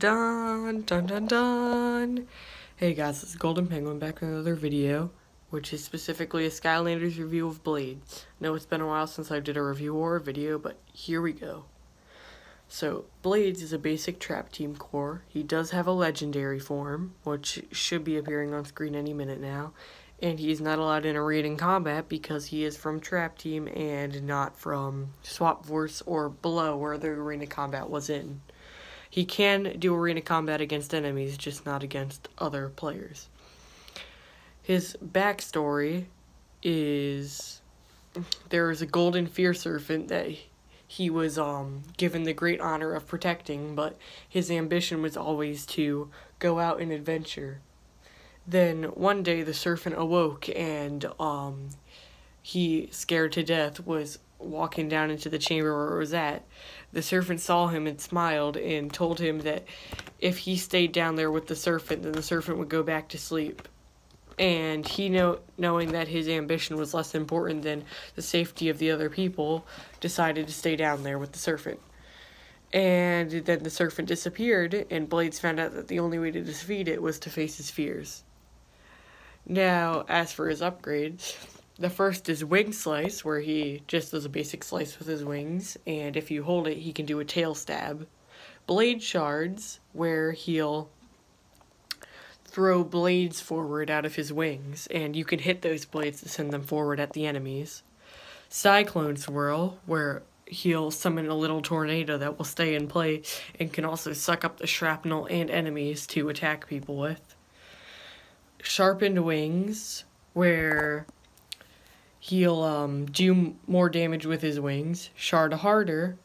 Dun dun dun dun. Hey guys, it's Golden Penguin back with another video, which is specifically a Skylanders review of Blades. I know it's been a while since I did a review or a video, but here we go. So, Blades is a basic trap team core. He does have a legendary form, which should be appearing on screen any minute now. And he's not allowed in arena in combat because he is from trap team and not from swap force or below where the arena combat was in. He can do arena combat against enemies, just not against other players. His backstory is there is a golden fear serpent that he was um, given the great honor of protecting, but his ambition was always to go out and adventure. Then one day the serpent awoke and um, he, scared to death, was walking down into the chamber where it was at, the serpent saw him and smiled and told him that if he stayed down there with the serpent, then the serpent would go back to sleep. And he, know, knowing that his ambition was less important than the safety of the other people, decided to stay down there with the serpent. And then the serpent disappeared, and Blades found out that the only way to defeat it was to face his fears. Now, as for his upgrades, the first is Wing Slice, where he just does a basic slice with his wings, and if you hold it, he can do a tail stab. Blade Shards, where he'll throw blades forward out of his wings, and you can hit those blades to send them forward at the enemies. Cyclone Swirl, where he'll summon a little tornado that will stay in place and can also suck up the shrapnel and enemies to attack people with. Sharpened Wings, where he'll um, do more damage with his wings. Shard Harder,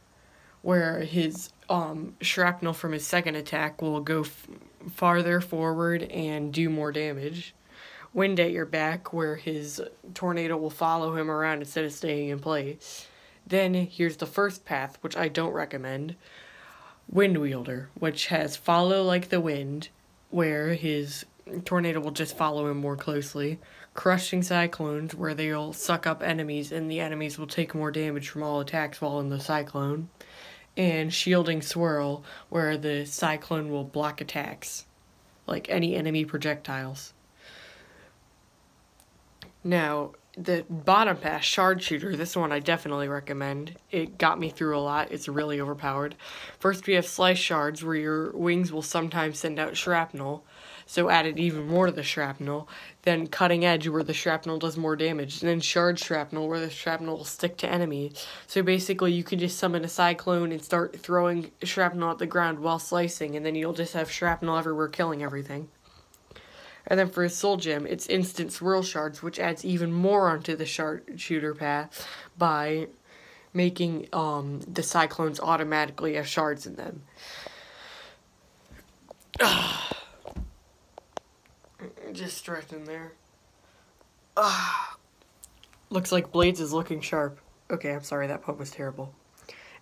where his um, shrapnel from his second attack will go farther forward and do more damage. Wind at your back, where his tornado will follow him around instead of staying in place. Then here's the first path, which I don't recommend. Wind Wielder, which has Follow Like the Wind, where his tornado will just follow him more closely. Crushing cyclones, where they'll suck up enemies and the enemies will take more damage from all attacks while in the cyclone. And shielding swirl, where the cyclone will block attacks, like any enemy projectiles. Now, the bottom pass, Shard Shooter, this one I definitely recommend. It got me through a lot. It's really overpowered. First, we have Slice Shards, where your wings will sometimes send out shrapnel so added even more to the shrapnel. Then cutting edge where the shrapnel does more damage. And then shard shrapnel where the shrapnel will stick to enemies. So basically you can just summon a cyclone and start throwing shrapnel at the ground while slicing and then you'll just have shrapnel everywhere killing everything. And then for his soul gem, it's instant swirl shards, which adds even more onto the shard shooter path by making um, the cyclones automatically have shards in them. just stretching there. Looks like Blades is looking sharp. Okay, I'm sorry, that pun was terrible.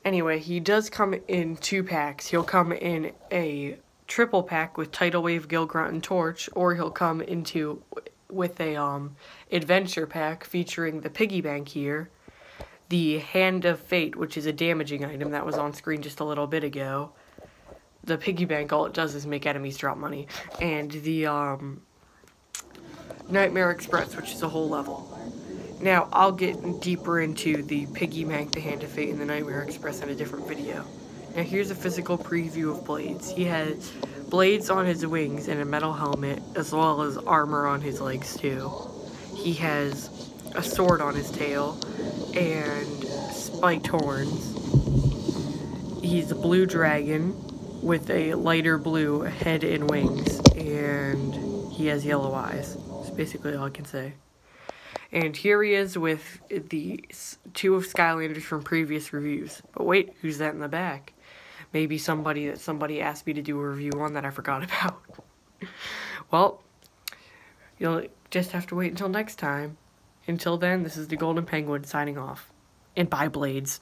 Anyway, he does come in two packs. He'll come in a triple pack with Tidal Wave, Gill Grunt, and Torch, or he'll come into with a um adventure pack featuring the piggy bank here, the Hand of Fate, which is a damaging item that was on screen just a little bit ago. The piggy bank, all it does is make enemies drop money, and the um Nightmare Express, which is a whole level. Now, I'll get deeper into the Piggy Bank, the Hand of Fate, and the Nightmare Express in a different video. Now, here's a physical preview of Blades. He has blades on his wings and a metal helmet, as well as armor on his legs, too. He has a sword on his tail and spiked horns. He's a blue dragon with a lighter blue head and wings, and he has yellow eyes That's basically all I can say. And here he is with the two of Skylanders from previous reviews. But wait, who's that in the back? Maybe somebody that somebody asked me to do a review on that I forgot about. well, you'll just have to wait until next time. Until then, this is the Golden Penguin signing off. And bye, Blades.